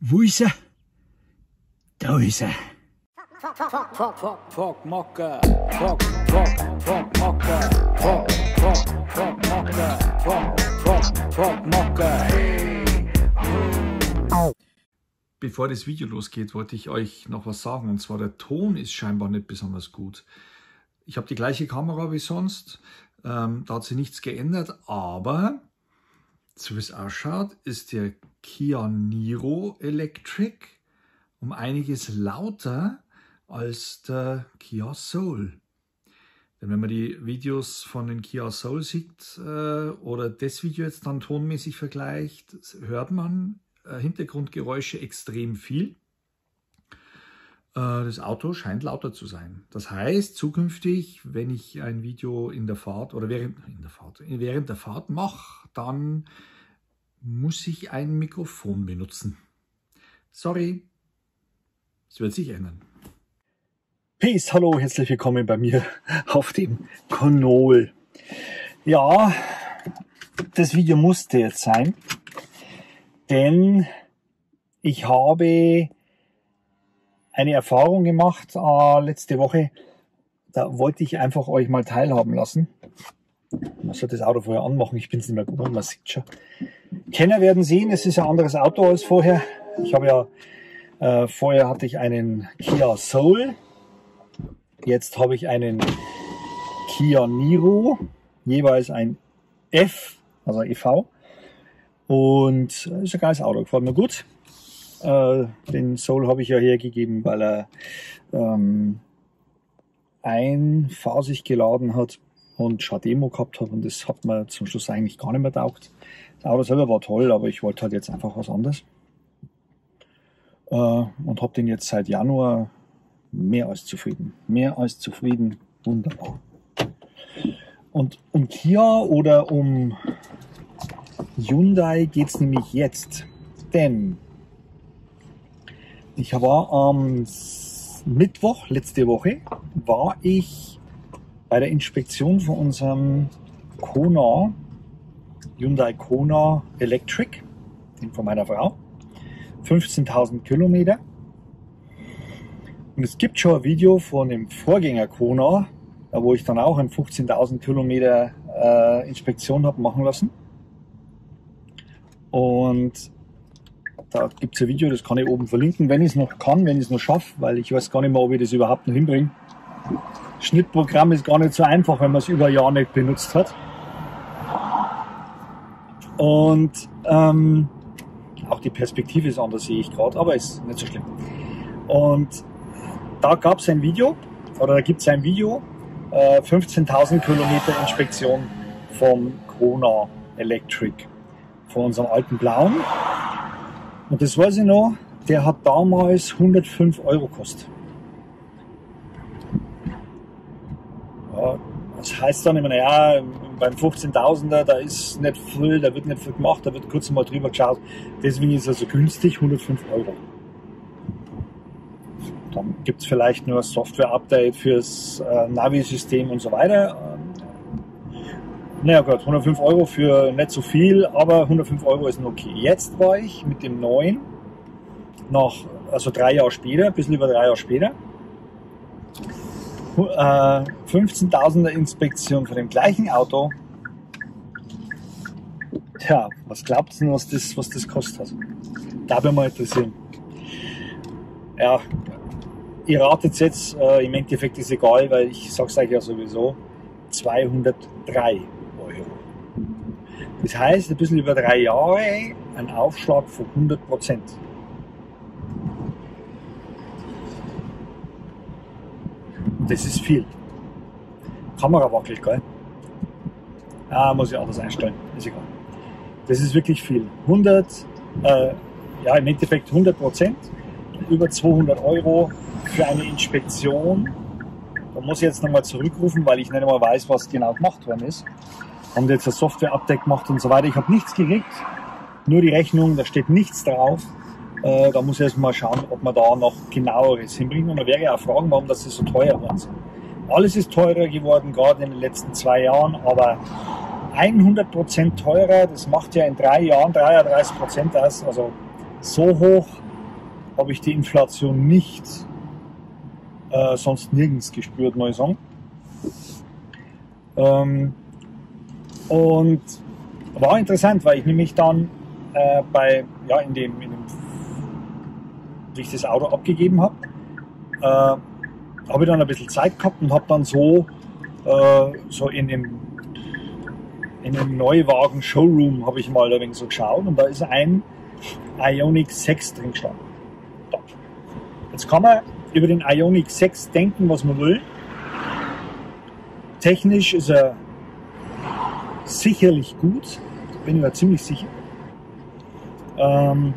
Wo ist er? Da ist er. Bevor das Video losgeht, wollte ich euch noch was sagen. Und zwar der Ton ist scheinbar nicht besonders gut. Ich habe die gleiche Kamera wie sonst. Ähm, da hat sich nichts geändert. Aber, so wie es ausschaut, ist der Kia Niro Electric um einiges lauter als der Kia Soul. Denn wenn man die Videos von den Kia Soul sieht äh, oder das Video jetzt dann tonmäßig vergleicht, hört man äh, Hintergrundgeräusche extrem viel. Äh, das Auto scheint lauter zu sein. Das heißt, zukünftig, wenn ich ein Video in der Fahrt oder während, der Fahrt, während der Fahrt mache, dann muss ich ein Mikrofon benutzen. Sorry, es wird sich ändern. Peace, hallo, herzlich willkommen bei mir auf dem Kanal. Ja, das Video musste jetzt sein, denn ich habe eine Erfahrung gemacht äh, letzte Woche. Da wollte ich einfach euch mal teilhaben lassen. Man sollte das Auto vorher anmachen, ich bin es nicht mehr gewohnt, man sieht schon. Kenner werden sehen, es ist ein anderes Auto als vorher. Ich habe ja, äh, vorher hatte ich einen Kia Soul. Jetzt habe ich einen Kia Niro, jeweils ein F, also EV. Und ist ein geiles Auto, gefällt mir gut. Äh, den Soul habe ich ja hergegeben, weil er ähm, einphasig geladen hat und Schademo gehabt hat und das hat mir zum Schluss eigentlich gar nicht mehr taugt. Das Auto selber war toll, aber ich wollte halt jetzt einfach was anderes. Äh, und habe den jetzt seit Januar mehr als zufrieden. Mehr als zufrieden. Wunderbar. Und um Kia oder um Hyundai geht's nämlich jetzt. Denn ich war am Mittwoch letzte Woche war ich bei der Inspektion von unserem Kona, Hyundai Kona Electric, den von meiner Frau. 15.000 Kilometer. Und es gibt schon ein Video von dem Vorgänger Kona, wo ich dann auch ein 15.000 Kilometer äh, Inspektion habe machen lassen. Und da gibt es ein Video, das kann ich oben verlinken, wenn ich es noch kann, wenn ich es noch schaffe, weil ich weiß gar nicht mehr, ob ich das überhaupt noch hinbringe. Schnittprogramm ist gar nicht so einfach, wenn man es über ein Jahr nicht benutzt hat. Und ähm, auch die Perspektive ist anders, sehe ich gerade, aber ist nicht so schlimm. Und da gab es ein Video, oder da gibt es ein Video, äh, 15.000 Kilometer Inspektion vom Kona Electric, von unserem alten Blauen. Und das weiß ich noch, der hat damals 105 Euro gekostet. Ja, das heißt dann immer, naja, beim 15.000er, da ist nicht viel, da wird nicht viel gemacht, da wird kurz mal drüber geschaut. Deswegen ist er so günstig, 105 Euro. Dann gibt es vielleicht nur Software-Update fürs äh, Navi-System und so weiter. Naja Gott, 105 Euro für nicht so viel, aber 105 Euro ist okay. Jetzt war ich mit dem neuen, noch, also drei Jahre später, ein bisschen über drei Jahre später, 15.000er äh, Inspektion von dem gleichen Auto. Tja, was glaubt ihr, was das, was das kostet? Da würde mal interessieren. Ja, ihr ratet jetzt, äh, im Endeffekt ist egal, weil ich sag's euch ja sowieso, 203 Euro. Das heißt, ein bisschen über drei Jahre ein Aufschlag von 100 Prozent. Das ist viel. Kamera wackelt, gell? Ah, muss ich anders einstellen. Ist egal. Das ist wirklich viel. 100, äh, ja, im Endeffekt 100 Prozent, über 200 Euro für eine Inspektion. Da muss ich jetzt nochmal zurückrufen, weil ich nicht einmal weiß, was genau gemacht worden ist. Haben jetzt ein Software-Update gemacht und so weiter. Ich habe nichts gekriegt, nur die Rechnung, da steht nichts drauf. Äh, da muss ich erst mal schauen, ob man da noch genaueres hinbringen. Und man wäre ja auch fragen, warum das so teuer sind. Alles ist teurer geworden, gerade in den letzten zwei Jahren, aber 100% teurer, das macht ja in drei Jahren 33% aus. Also so hoch habe ich die Inflation nicht äh, sonst nirgends gespürt, muss ich sagen. Ähm, und war interessant, weil ich nämlich dann äh, bei, ja, in dem, in dem, wie ich das Auto abgegeben habe, äh, habe ich dann ein bisschen Zeit gehabt und habe dann so, äh, so in dem, in dem Neuwagen Showroom habe ich mal ein wenig so geschaut und da ist ein Ionic 6 drin gestanden. Da. Jetzt kann man über den Ionic 6 denken, was man will. Technisch ist er sicherlich gut, bin ich mir ziemlich sicher. Ähm,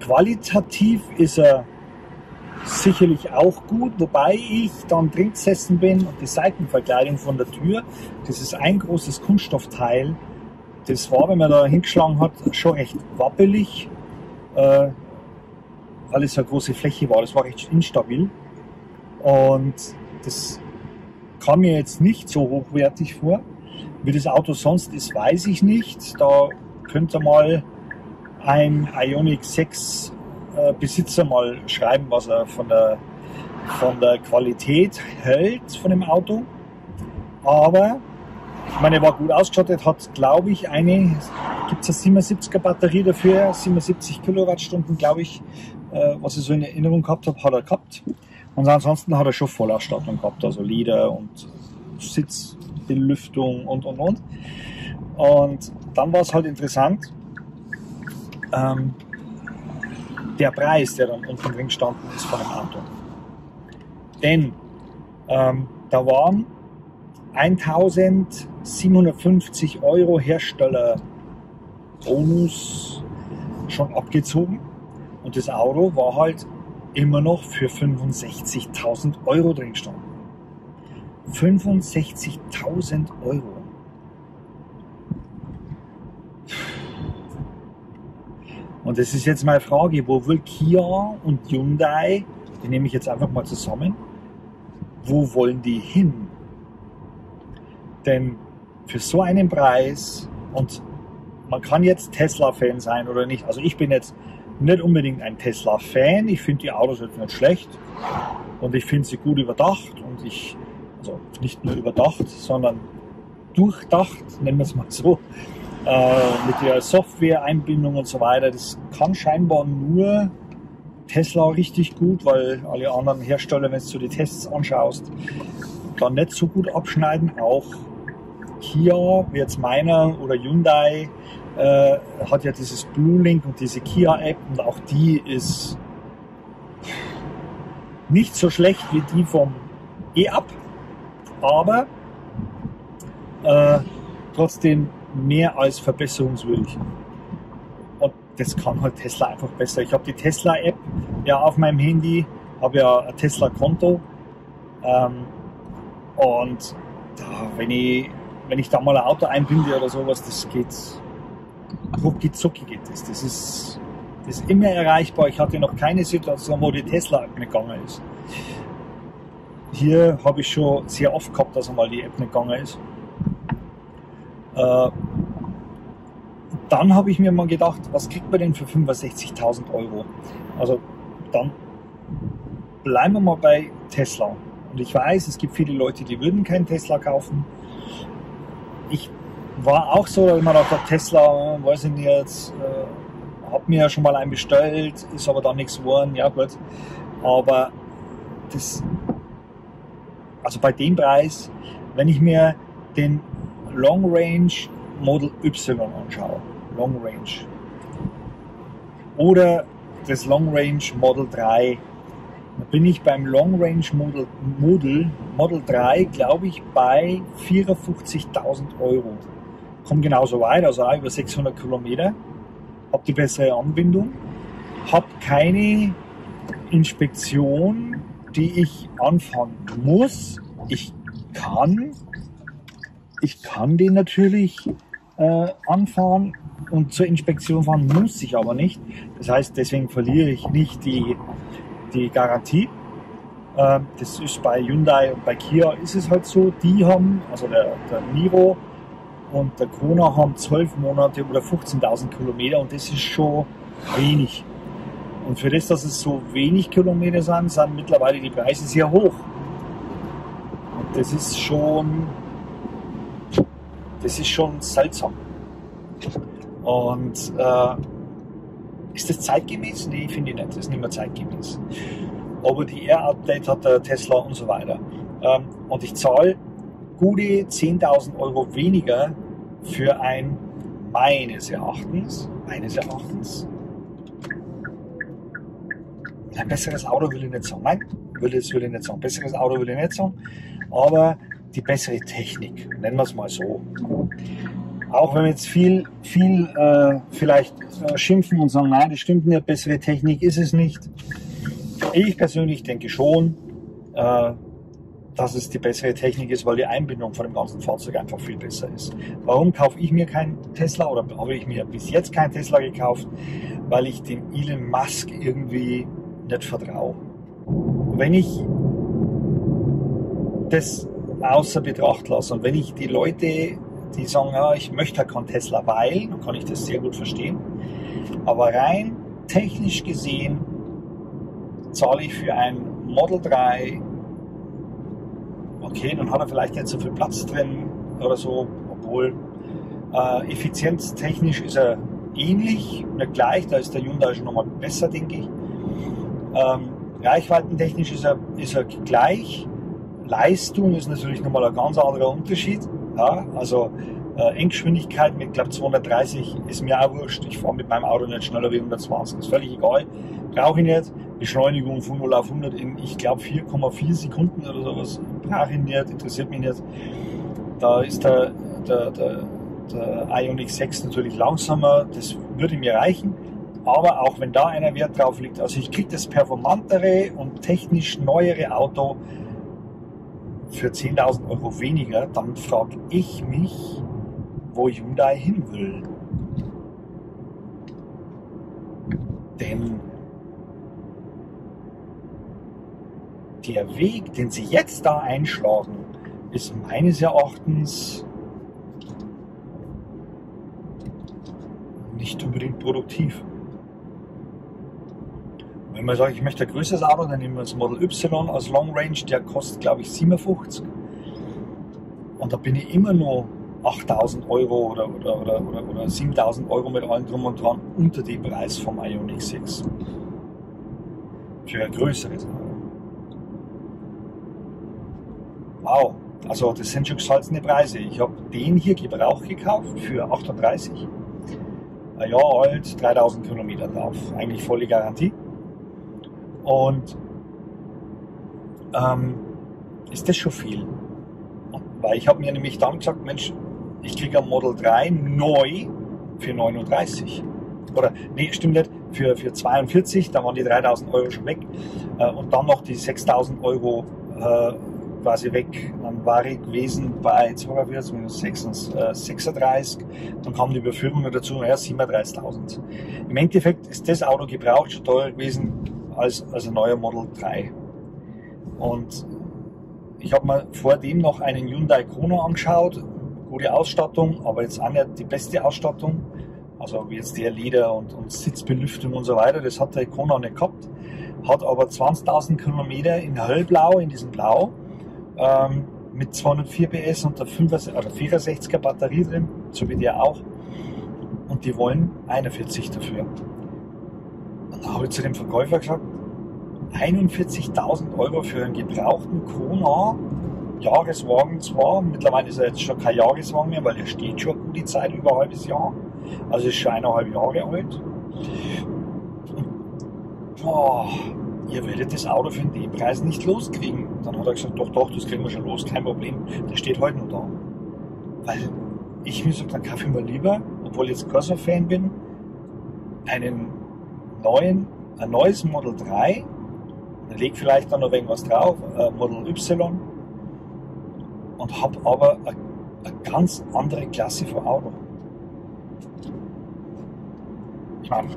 qualitativ ist er sicherlich auch gut, wobei ich dann drin gesessen bin und die Seitenverkleidung von der Tür, das ist ein großes Kunststoffteil, das war, wenn man da hingeschlagen hat, schon echt wappelig, äh, weil es eine große Fläche war. Das war recht instabil. Und das kam mir jetzt nicht so hochwertig vor. Wie das Auto sonst ist, weiß ich nicht. Da könnte mal ein Ioniq 6 äh, Besitzer mal schreiben, was er von der, von der Qualität hält von dem Auto. Aber ich meine, er war gut ausgestattet, hat, glaube ich, eine, gibt es eine 77er Batterie dafür, 77 Kilowattstunden, glaube ich, äh, was ich so in Erinnerung gehabt habe, hat er gehabt. Und ansonsten hat er schon Vollausstattung gehabt, also Leder und Sitzbelüftung und, und, und. Und dann war es halt interessant, ähm, der Preis, der dann unten drin gestanden ist von dem Auto. Denn ähm, da waren 1750 Euro Herstellerbonus schon abgezogen und das Auto war halt immer noch für 65.000 Euro drin gestanden. 65.000 Euro. Und das ist jetzt meine Frage, wo will Kia und Hyundai, die nehme ich jetzt einfach mal zusammen, wo wollen die hin? Denn für so einen Preis und man kann jetzt Tesla-Fan sein oder nicht. Also ich bin jetzt nicht unbedingt ein Tesla-Fan. Ich finde die Autos jetzt nicht schlecht und ich finde sie gut überdacht und ich, also nicht nur überdacht, sondern durchdacht, nennen wir es mal so, äh, mit der Software-Einbindung und so weiter. Das kann scheinbar nur Tesla richtig gut, weil alle anderen Hersteller, wenn du die Tests anschaust, dann nicht so gut abschneiden. Auch Kia, wie jetzt meiner oder Hyundai, äh, hat ja dieses Blue Link und diese Kia-App und auch die ist nicht so schlecht wie die vom E-Up, aber äh, trotzdem mehr als verbesserungswürdig. Und das kann halt Tesla einfach besser. Ich habe die Tesla-App ja auf meinem Handy, habe ja ein Tesla-Konto ähm, und da, wenn ich wenn ich da mal ein Auto einbinde oder sowas, das geht rucki zucki geht das. Das ist, das ist immer erreichbar. Ich hatte noch keine Situation, wo die Tesla-App nicht gegangen ist. Hier habe ich schon sehr oft gehabt, dass einmal die App nicht gegangen ist. Äh, dann habe ich mir mal gedacht, was kriegt man denn für 65.000 Euro? Also dann bleiben wir mal bei Tesla. Und ich weiß, es gibt viele Leute, die würden keinen Tesla kaufen. Ich war auch so, dass man dachte, Tesla, weiß ich nicht jetzt, äh, hab mir ja schon mal einen bestellt, ist aber da nichts geworden, ja gut. Aber das, also bei dem Preis, wenn ich mir den Long Range Model Y anschaue, Long Range, oder das Long Range Model 3, da bin ich beim Long Range Model, Model, Model 3, glaube ich, bei 54.000 Euro. Komme genauso weit, also auch über 600 Kilometer, habe die bessere Anbindung, habe keine Inspektion, die ich anfangen muss. Ich kann, ich kann den natürlich äh, anfahren und zur Inspektion fahren muss ich aber nicht. Das heißt, deswegen verliere ich nicht die, die Garantie. Äh, das ist bei Hyundai und bei Kia ist es halt so, die haben, also der, der Niro und der Kona haben 12 Monate oder 15.000 Kilometer und das ist schon wenig. Und für das, dass es so wenig Kilometer sind, sind mittlerweile die Preise sehr hoch. Und das ist schon, das ist schon seltsam. Und äh, ist das zeitgemäß? Nee, finde ich nicht. Das ist nicht mehr zeitgemäß. Aber die Air-Update hat der Tesla und so weiter. Ähm, und ich zahle gute 10.000 Euro weniger für ein meines Erachtens, meines Erachtens, ein besseres Auto will ich nicht sagen. Nein, will, das will ich nicht sagen. Besseres Auto will ich nicht sagen. Aber die bessere Technik, nennen wir es mal so. Auch wenn wir jetzt viel, viel äh, vielleicht äh, schimpfen und sagen, nein, das stimmt nicht, bessere Technik ist es nicht. Ich persönlich denke schon, äh, dass es die bessere Technik ist, weil die Einbindung von dem ganzen Fahrzeug einfach viel besser ist. Warum kaufe ich mir keinen Tesla oder habe ich mir bis jetzt keinen Tesla gekauft? Weil ich dem Elon Musk irgendwie nicht vertraue. Wenn ich das außer Betracht lasse und wenn ich die Leute, die sagen, ja, ich möchte keinen Tesla, weil, dann kann ich das sehr gut verstehen, aber rein technisch gesehen zahle ich für ein Model 3 okay, dann hat er vielleicht nicht so viel Platz drin oder so, obwohl äh, effizienztechnisch ist er ähnlich, nicht gleich, da ist der Hyundai schon nochmal besser, denke ich. Ähm, reichweitentechnisch ist er, ist er gleich. Leistung ist natürlich nochmal ein ganz anderer Unterschied. Ja, also äh, Endgeschwindigkeit mit, glaube 230 ist mir auch wurscht. Ich fahre mit meinem Auto nicht schneller wie 120. Ist völlig egal. Brauche ich nicht. Beschleunigung von 0 auf 100 in, ich glaube, 4,4 Sekunden oder sowas. Brauche ich nicht. Interessiert mich nicht. Da ist der, der, der, der Ioniq 6 natürlich langsamer. Das würde mir reichen. Aber auch wenn da einer Wert drauf liegt, also ich kriege das performantere und technisch neuere Auto für 10.000 Euro weniger, dann frage ich mich, wo Hyundai hin will. Denn der Weg, den sie jetzt da einschlagen, ist meines Erachtens nicht unbedingt produktiv. Wenn man sagt, ich möchte ein größeres Auto, dann nehmen wir das Model Y als Long Range, der kostet glaube ich 57. Und da bin ich immer noch 8000 Euro oder, oder, oder, oder, oder 7000 Euro mit allem drum und dran unter dem Preis vom Ioniq 6. Für ein größeres Auto. Wow, also das sind schon gesalzene Preise. Ich habe den hier Gebrauch gekauft für 38. Ein Jahr alt, 3000 Kilometer drauf. Eigentlich volle Garantie. Und ähm, ist das schon viel? Weil ich habe mir nämlich dann gesagt, Mensch, ich kriege ein Model 3 neu für 39. Oder, nee, stimmt nicht, für, für 42, da waren die 3000 Euro schon weg. Äh, und dann noch die 6000 Euro äh, quasi weg. Dann war ich gewesen bei 42 minus 36, dann kam die Überführung dazu, naja, 37.000. Im Endeffekt ist das Auto gebraucht schon teurer gewesen als, als ein neuer Model 3. Und ich habe mir vor dem noch einen Hyundai Kona angeschaut, gute Ausstattung, aber jetzt auch nicht die beste Ausstattung. Also wie jetzt der Leder und, und Sitzbelüftung und so weiter, das hat der Kona nicht gehabt. Hat aber 20.000 Kilometer in hellblau, in diesem Blau, ähm, mit 204 PS und der 64er Batterie drin, so wie der auch. Und die wollen 41 dafür. Da habe ich zu dem Verkäufer gesagt, 41.000 Euro für einen gebrauchten Kona, Jahreswagen zwar, mittlerweile ist er jetzt schon kein Jahreswagen mehr, weil er steht schon gute Zeit, über ein halbes Jahr. Also ist schon eineinhalb Jahre alt. boah, ihr werdet das Auto für den Preis nicht loskriegen. Dann hat er gesagt, doch, doch, das kriegen wir schon los, kein Problem. Der steht heute noch da. Weil ich mir gesagt, dann kaufe ich mir lieber, obwohl ich jetzt Corsa-Fan bin, einen neuen, ein neues Model 3, dann leg vielleicht dann noch irgendwas drauf, äh, Model Y, und habe aber eine, ganz andere Klasse von Auto. Ich meine,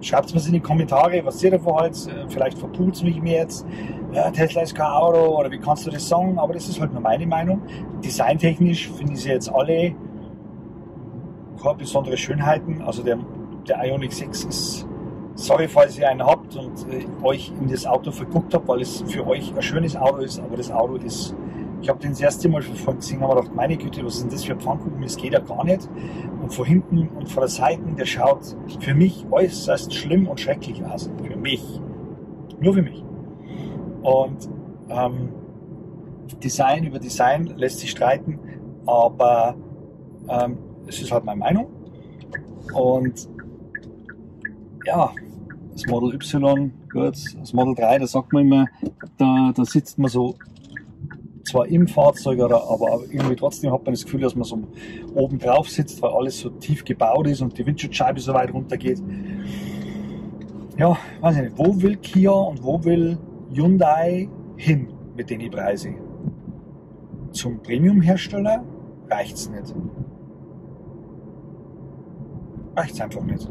schreibt es mir in die Kommentare, was ihr davon haltet. Äh, vielleicht verpult mich mir jetzt, ja, Tesla ist kein Auto oder wie kannst du das sagen? Aber das ist halt nur meine Meinung. Designtechnisch finde ich sie jetzt alle keine besondere Schönheiten. Also der, der Ioniq 6 ist sorry, falls ihr einen habt und äh, euch in das Auto verguckt habt, weil es für euch ein schönes Auto ist, aber das Auto ist, ich habe den das erste Mal verfolgt gesehen, habe gedacht, meine Güte, was ist denn das für ein Pfannkuchen, das geht ja gar nicht. Und von hinten und von der Seite, der schaut für mich äußerst schlimm und schrecklich aus. Für mich. Nur für mich. Und ähm, Design über Design lässt sich streiten, aber ähm, es ist halt meine Meinung. Und ja, das Model Y, gut, das Model 3, da sagt man immer, da, da sitzt man so zwar im Fahrzeug, aber irgendwie trotzdem hat man das Gefühl, dass man so oben drauf sitzt, weil alles so tief gebaut ist und die Windschutzscheibe so weit runter geht. Ja, weiß ich nicht, wo will Kia und wo will Hyundai hin mit den Preisen? Zum Premium-Hersteller reicht's nicht. Reicht's einfach nicht.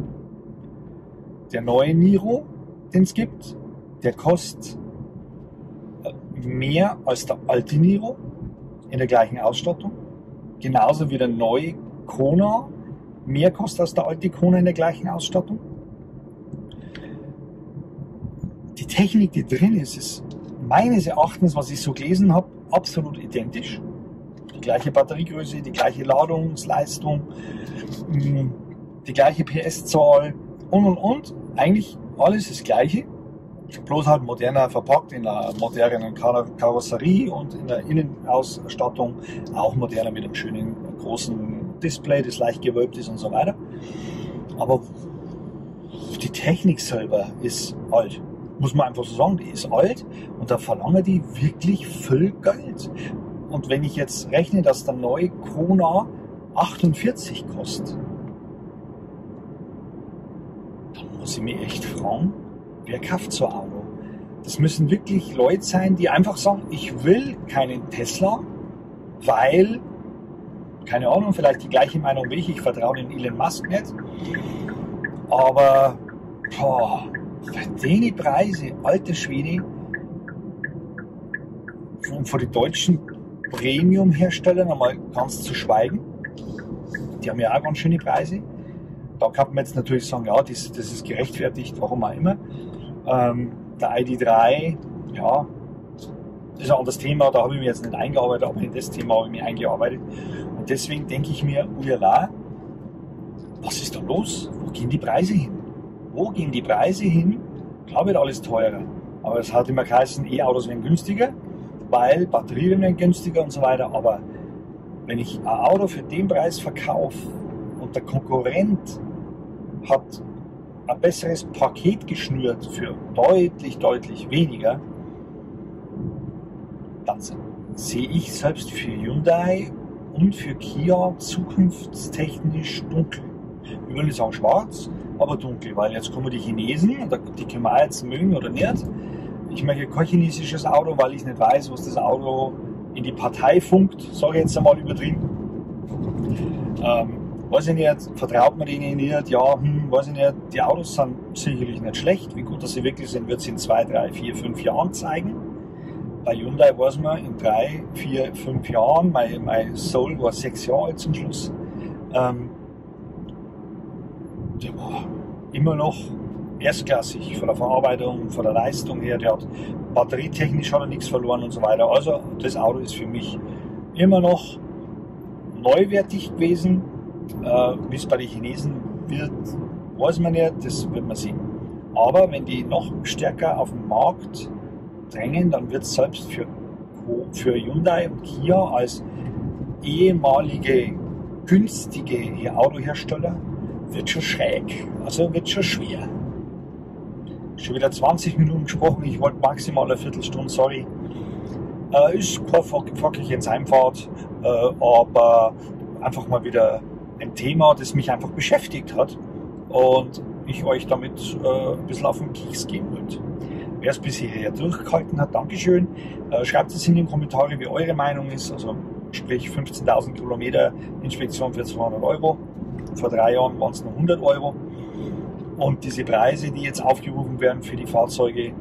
Der neue Niro, den es gibt, der kostet mehr als der alte Niro in der gleichen Ausstattung. Genauso wie der neue Kona mehr kostet als der alte Kona in der gleichen Ausstattung. Die Technik, die drin ist, ist meines Erachtens, was ich so gelesen habe, absolut identisch. Die gleiche Batteriegröße, die gleiche Ladungsleistung, mm, die gleiche PS-Zahl und und und. Eigentlich alles das gleiche bloß halt moderner verpackt in einer modernen Karosserie und in der Innenausstattung auch moderner mit einem schönen großen Display, das leicht gewölbt ist und so weiter. Aber die Technik selber ist alt. Muss man einfach so sagen, die ist alt und da verlangen die wirklich viel Geld. Und wenn ich jetzt rechne, dass der neue Kona 48 kostet, dann muss ich mich echt fragen, wer kauft so ein Auto? Das müssen wirklich Leute sein, die einfach sagen, ich will keinen Tesla, weil, keine Ahnung, vielleicht die gleiche Meinung wie ich, ich vertraue den Elon Musk nicht. Aber, boah, für die Preise, alte Schwede, und von den deutschen Premium-Herstellern einmal ganz zu schweigen, die haben ja auch ganz schöne Preise. Da kann man jetzt natürlich sagen, ja, das, das ist gerechtfertigt, warum auch immer. Ähm, der ID3, ja, das ist ein anderes Thema, da habe ich mich jetzt nicht eingearbeitet, aber in das Thema habe ich mich eingearbeitet. Und deswegen denke ich mir, ulala, was ist da los? Wo gehen die Preise hin? Wo gehen die Preise hin? Klar wird alles teurer. Aber es hat immer geheißen, E-Autos werden günstiger, weil Batterien werden günstiger und so weiter. Aber wenn ich ein Auto für den Preis verkaufe und der Konkurrent hat ein besseres Paket geschnürt für deutlich, deutlich weniger, dann sehe ich selbst für Hyundai und für Kia zukunftstechnisch dunkel. Ich will nicht sagen schwarz, aber dunkel, weil jetzt kommen die Chinesen, die können wir jetzt mögen oder nicht. Ich möchte kein chinesisches Auto, weil ich nicht weiß, was das Auto in die Partei funkt, sage ich jetzt einmal übertrieben. Ähm, weiß ich nicht, vertraut man denen nicht, ja, hm, weiß ich nicht, die Autos sind sicherlich nicht schlecht, wie gut dass sie wirklich sind, wird sie in zwei, drei, vier, fünf Jahren zeigen. Bei Hyundai weiß man, in drei, vier, fünf Jahren, mein, mein Soul war sechs Jahre alt zum Schluss, ähm, der war immer noch erstklassig von der Verarbeitung, von der Leistung her, der hat batterietechnisch hat er nichts verloren und so weiter. Also das Auto ist für mich immer noch neuwertig gewesen, äh, Wie es bei den Chinesen wird, weiß man nicht, das wird man sehen. Aber wenn die noch stärker auf den Markt drängen, dann wird es selbst für, für Hyundai und Kia als ehemalige günstige Autohersteller wird schon schräg, also wird schon schwer. Schon wieder 20 Minuten gesprochen, ich wollte maximal eine Viertelstunde, sorry. Äh, ist keine fuckige Heimfahrt, äh, aber einfach mal wieder ein Thema, das mich einfach beschäftigt hat und ich euch damit äh, ein bisschen auf den Keks gehen wollte. Wer es bisher durchgehalten hat, Dankeschön. Äh, schreibt es in den Kommentaren, wie eure Meinung ist. Also sprich 15.000 Kilometer Inspektion für 200 Euro. Vor drei Jahren waren es nur 100 Euro. Und diese Preise, die jetzt aufgerufen werden für die Fahrzeuge,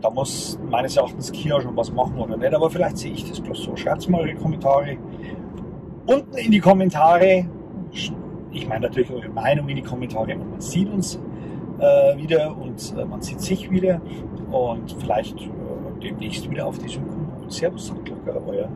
da muss meines Erachtens Kia schon was machen oder nicht. Aber vielleicht sehe ich das bloß so. Schreibt mal eure Kommentare unten in die Kommentare, ich meine natürlich eure Meinung in die Kommentare und man sieht uns. Äh, wieder und äh, man sieht sich wieder und vielleicht äh, demnächst wieder auf diesem Kanal. Servus, locker, euer.